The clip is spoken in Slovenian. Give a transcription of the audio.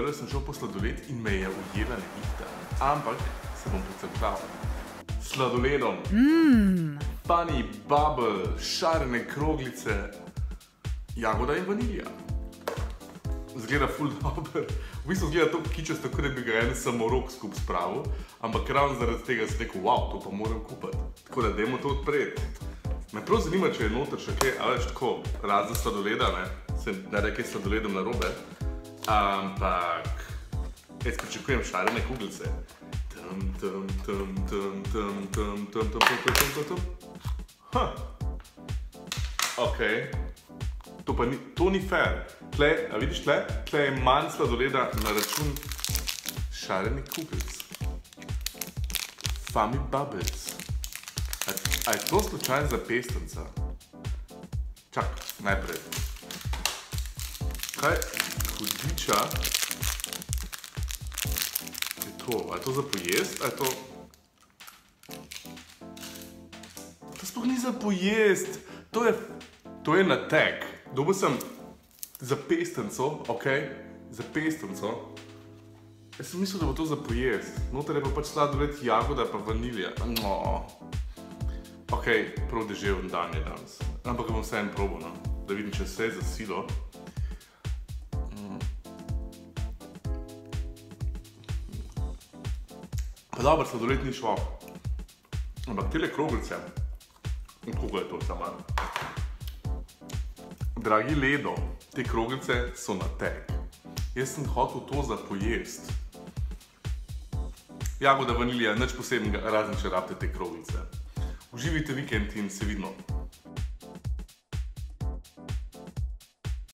zdaj sem šel po sladoled in me je ujela nevihta. Ampak se bom precrtal. Sladoledom. Mmm, Funny bubble, šarene kroglice, jagoda in vanilija. Zgleda full dobro. V bistvu zgleda to kičasto, kot da bi ga en samorok skup spravil, ampak ravno zaradi tega sem rekel, wow, to pa moram kupiti. Tako da dajmo to odpreti. Me prav zanima, če je noter še kaj, a veš tako, razen sladoleda, ne, se ne da kaj s sladoledom narobe, ampak jaz pričakujem šarene kuglice. Ok. To pa ni, to ni fair. Tle, a vidiš tle? Tle je manj sladoleda na račun šarenih kuglic. Fami bubbles. A, je to slučajno za pestenca? Čak, najprej. Kaj hudiča je to? A je to za pojest? A je to... To sploh ni za pojest. To je, to je na tek. Dobil sem za pestenco, ok? Za pestenco. Jaz sem mislil, da bo to za pojest. Noter je pa pač sladoled jagoda pa vanilija. No. Ok, prav deževen dan je danes. Ampak ga bom vseeno probal, no. Da vidim, če vse je za Pa dobro, sladoled ni šlo. Ampak tele kroglice, koliko je to samo? Dragi Ledo, te kroglice so na tek. Jaz sem hotel to za pojest. Jagoda vanilija, nič posebnega, razen če rabite te kroglice. Uživite vikend in se vidimo.